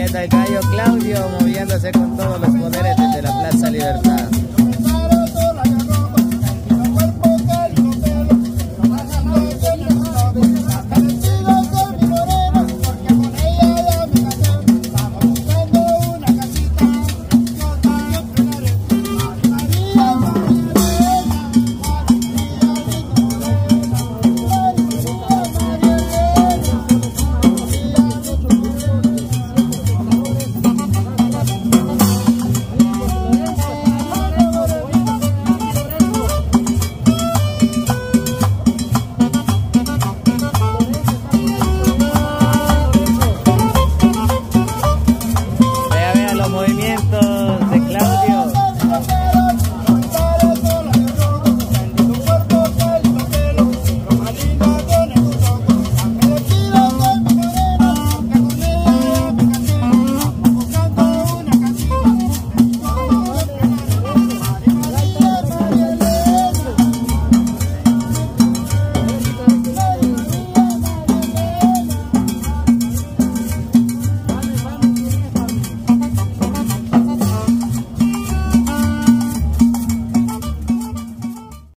Julieta el Gallo Claudio moviéndose con todos los poderes desde la Plaza Libertad.